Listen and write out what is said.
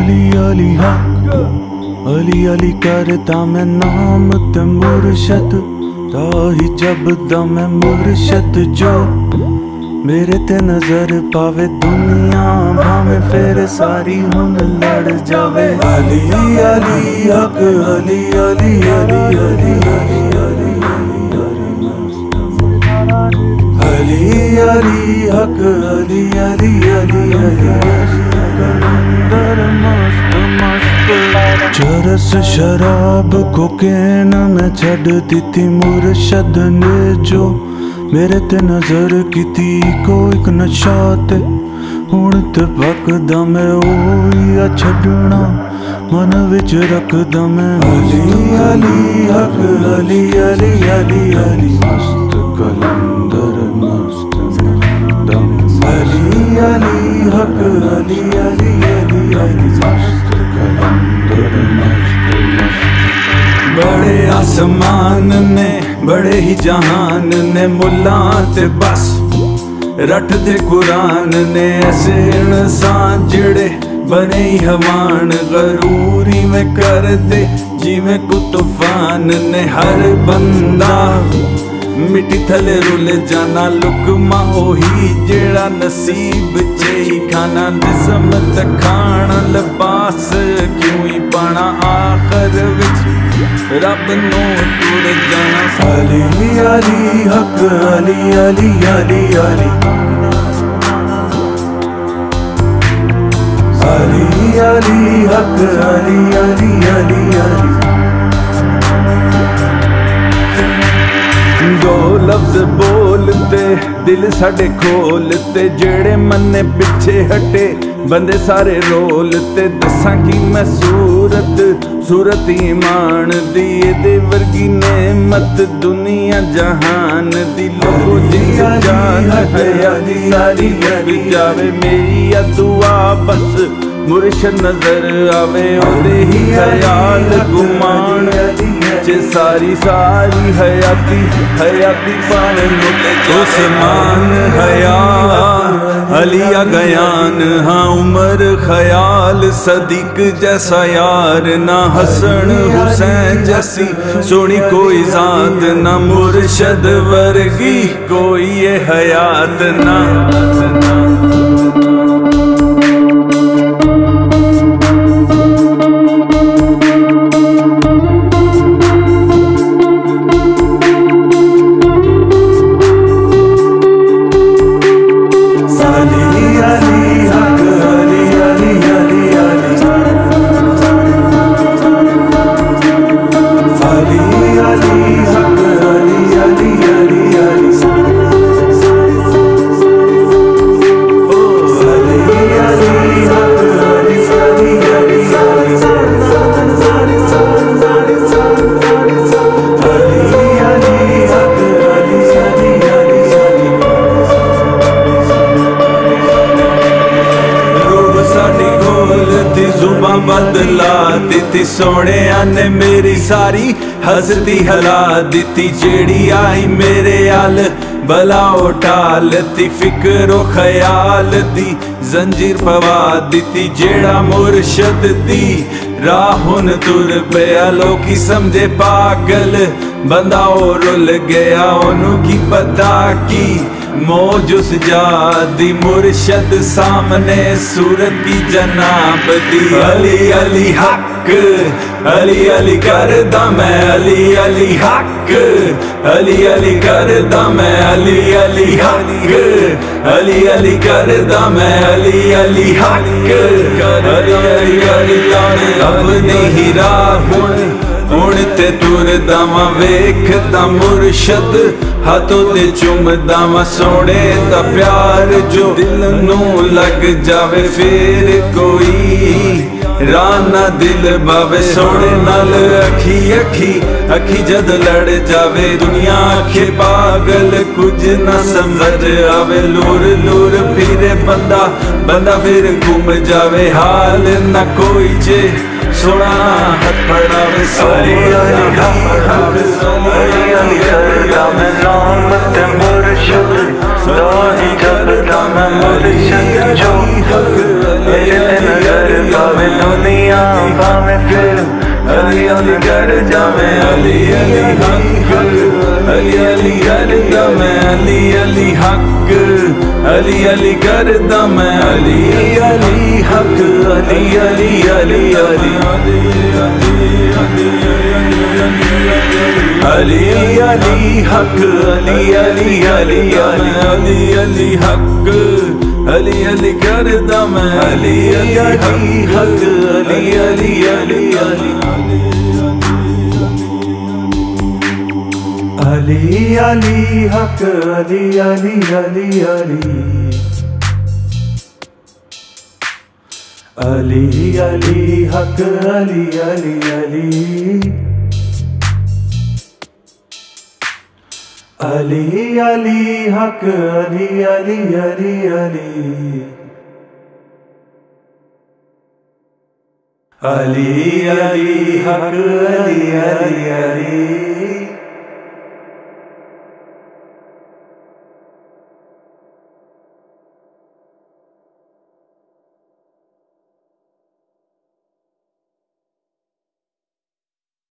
ਅਲੀ ਅਲੀ ਹੱਕ, ਅਲੀ ਅਲੀ ਕਰਦਾ ਮੈਂ ਨਾਮ ਤੇ ਮੁਰਸ਼ਦ ਰਾਹੀ ਜਪਦਾ ਮੈਂ ਮੁਰਸ਼ਦ ਜੋ। ਮੇਰੇ ਤੇ ਨਜ਼ਰ ਪਾਵੇ ਦੁਨੀਆ, ਭਾਵੇਂ ਫੇਰ ਸਾਰੀ ਹੁਣ ਲੜ ਜਾਵੇ। ਅਲੀ ਅਲੀ ਹੱਕ ਅਲੀ ਅਲੀ ਅਲੀ ਅਲੀ। ਚਰਸ ਸ਼ਰਾਬ ਕੋਕੇਨ ਮੈਂ ਛੱਡ ਦਿੱਤੀ ਮੁਰਸ਼ਦ ਨੇ ਜੋ ਮੇਰੇ ਤੇ ਨਜ਼ਰ ਕੀਤੀ ਕੋ ਇੱਕ ਨਸ਼ਾ ਤੇ ਹੁਣ ਤੇ ਵਕਦਾ ਮੈਂ ਉਹੀ ਆ ਛੱਡਣਾ ਮਨ ਵਿੱਚ ਰੱਖਦਾ ਮੈਂ ਅਲੀ ਅਲੀ ਹੱਕ ਅਲੀ ਅਲੀ ਅਲੀ ਅਲੀ। ਮਸਤ ਕਲੰਦਰ ਮਸਤ ਦਮ ਅਲੀ ਅਲੀ ਹੱਕ ਅਲੀ ਅਲੀ ਅਲੀ ਅਲੀ। ਮਸਤ ਆਸਮਾਨ ਨੇ ਬੜੇ ਹੀ ਜਹਾਨ ਨੇ ਮੁੱਲਾਂ ਤੇ ਬਸ ਰੱਟ ਕੁਰਾਨ ਨੇ ਐਸੇ ਇਨਸਾਨ ਜਿਹੜੇ ਬਨੇ ਹੀ ਹਵਾਨ ਗਰੂਰੀ ਮੈਂ ਕਰਦੇ ਜਿਵੇਂ ਕੋ ਤੂਫਾਨ ਨੇ ਹਰ ਬੰਦਾ ਮਿੱਟੀ ਥਲੇ ਰੁੱਲ ਜਾਣਾ ਲੁਕਮਾ ਉਹੀ ਜਿਹੜਾ ਨਸੀਬ ਚ ਖਾਣਾ ਨਿਸਮਤ ਖਾਣਾ ਲਿਬਾਸ ਕਿਉਂ ਹੀ ਪਾਣਾ ਆਖਰ ਵਿੱਚ ਰੱਬ ਨੂੰ ਤੁਰ ਜਾਣਾ ਅਲੀ ਅਲੀ ਹੱਕ, ਅਲੀ ਅਲੀ ਅਲੀ ਅਲੀ। ਅਲੀ ਅਲੀ ਹੱਕ, ਅਲੀ ਅਲੀ ਅਲੀ ਅਲੀ। ਦੋ ਲਫ਼ਜ਼ ਬੋਲਤੇ, ਦਿਲ ਸਾਡੇ ਖੋਲਤੇ, ਜਿਹੜੇ ਮੰਨੇ ਪਿੱਛੇ ਹਟੇ ਬੰਦੇ ਸਾਰੇ ਰੋਲ ਤੇ ਦੱਸਾਂ ਕੀ ਮੈਂ ਸੂਰਤ ਸੂਰਤ ਈਮਾਨ ਦੀ, ਇਹਦੇ ਵਰਗੀ ਨੇਮਤ ਦੁਨੀਆ ਜਹਾਨ ਦੀ। ਲੋਕੋ ਜਿਸ ਜਾਨ ਹੈ ਦੀ ਸਾਰੀ ਲੱਗ ਜਾਵੇ ਮੇਰੀ ਆ ਦੁਆ, ਬਸ ਮੁਰਸ਼ਦ ਨਜ਼ਰ ਆਵੇ, ਉਹਦੇ ਹੀ ਖਿਆਲ ਗੁਮਾਨ ਚ ਸਾਰੀ ਸਾਰੀ ਹਯਾਤੀ ਹਯਾਤੀ ਪਾਵੇ ਮੁੱਲੇ ਉਸਮਾਨ ਹਯਾ ਅਲੀਆ ਗਿਆਨ ਹਾਂ ਉਮਰ ਖਿਆਲ ਸਦੀਕ ਜੈਸਾ ਯਾਰ ਨਾ ਹਸਨ ਹੁਸੈਨ ਜੈਸੀ ਸੋਹਣੀ ਕੋਈ ਜ਼ਾਤ ਨਾ ਮੁਰਸ਼ਦ ਵਰਗੀ ਕੋਈ ਇਹ ਹਯਾਤ ਨਾ ਬਦਲਾ ਦਿੱਤੀ, ਸੋਹਣਿਆ ਨੇ ਮੇਰੀ ਸਾਰੀ ਹਸਤੀ ਹਲਾ ਦਿੱਤੀ, ਜਿਹੜੀ ਆਈ ਮੇਰੇ ਹਲ ਬਲਾ ਉਟਾਲਤੀ ਫਿਕਰ ਉਹ ਖਿਆਲ ਦੀ ਜ਼ੰਜੀਰ ਪਵਾ ਦਿੱਤੀ, ਜਿਹੜਾ ਮੁਰਸ਼ਦ ਦੀ ਰਾਹ ਤੁਰ ਪਿਆ, ਲੋਕੀ ਸਮਝੇ ਪਾਗਲ, ਬੰਦਾ ਉਹ ਰੁੱਲ ਗਿਆ, ਉਹਨੂੰ ਕੀ ਪਤਾ ਕੀ ਮੌਜ ਉਸ ਜਾਦੀ ਮੁਰਸ਼ਦ ਸਾਹਮਣੇ, ਸੂਰਤ ਜਨਾਬ ਦੀ। ਅਲੀ ਅਲੀ ਹੱਕ, ਅਲੀ ਅਲੀ ਕਰਦਾ ਮੈਂ, ਅਲੀ ਅਲੀ ਹੱਕ, ਅਲੀ ਅਲੀ ਕਰਦਾ ਮੈਂ, ਅਲੀ ਅਲੀ ਹੱਕ, ਅਲੀ ਅਲੀ ਕਰਦਾ ਮੈਂ, ਅਲੀ ਅਲੀ ਹੱਕ, ਅਲੀ ਅਲੀ ਅਲੀ ਲਾਣੇ ਰੱਬ ਦੀ ਹੀ ਰਾਹ ਹੁਣ। ਹੁਣ ਤੇ ਤੁਰਦਾ ਵਾਂ ਵੇਖਦਾ ਮੁਰਸ਼ਦ। ਹੱਥੋਂ ਤੇ ਚੁੰਮਦਾ ਵਾਂ ਸੋਹਣੇ ਦਾ ਪਿਆਰ ਜੋ ਦਿਲ ਨੂੰ ਲੱਗ ਜਾਵੇ ਫੇਰ ਕੋਈ। ਰਾਨਾ ਦਿਲ ਬਾਵੇ ਸੋਹਣੇ ਨਾਲ ਅੱਖੀ ਅੱਖੀ ਅੱਖੀ ਜਦ ਲੜ ਜਾਵੇ ਦੁਨੀਆ ਆਖੇ ਪਾਗਲ। ਕੁਝ ਨਾ ਸਮਝ ਆਵੇ, ਲੂਰ ਲੂਰ ਫਿਰੇ ਬੰਦਾ ਬੰਦਾ ਫਿਰ ਘੁੰਮ ਜਾਵੇ। ਹਾਲ ਨਾ ਕੋਈ ਜੇ ਸੁਣਾ, ਹੱਥ ਪੜਾ ਵੇ ਸੋਹਣਿਆ ਹੱਥ ਪੜਾ ਵੇ ਸੋਹਣਿਆ ਕਰਦਾ ਮੈਂ ਨਾਮ ਤੇ ਮੁਰਸ਼ਦ ਦਾਹੀ ਕਰਦਾ ਮੈਂ ਮੁਰਸ਼ਦ ਜੋ ਮੇਰੇ ਨਗਰ ਪਾਵੇ ਦੁਨੀਆ ਪਾਵੇ ਫਿਰ ਅਲੀ ਅਲੀ ਕਰ ਜਾਵੇ, ਅਲੀ ਅਲੀ ਹੰਗ ਅਲੀ ਅਲੀ ਕਰ ਜਾਵੇ। ਮੈਂ ਅਲੀ ਅਲੀ ਹੱਕ ਅਲੀ ਅਲੀ ਕਰਦਾ ਮੈਂ ਅਲੀ ਅਲੀ ਹੱਕ ਅਲੀ ਅਲੀ ਅਲੀ ਅਲੀ ਅਲੀ ਅਲੀ ਹੱਕ ਅਲੀ ਅਲੀ ਅਲੀ ਅਲੀ ਅਲੀ ਹੱਕ ਅਲੀ ਅਲੀ ਕਰਦਾ ਮੈਂ ਅਲੀ ਅਲੀ ਹੱਕ ਅਲੀ ਅਲੀ ਅਲੀ ਅਲੀ ਅਲੀ ਅਲੀ ਹੱਕ ਅਲੀ ਅਲੀ ਅਲੀ ਅਲੀ ਅਲੀ ਅਲੀ ਹੱਕ ਅਲੀ ਅਲੀ ਅਲੀ ਅਲੀ ਅਲੀ ਹੱਕ ਅਲੀ ਅਲੀ ਅਲੀ ਅਲੀ ਅਲੀ ਅਲੀ ਹੱਕ ਅਲੀ ਅਲੀ ਅਲੀ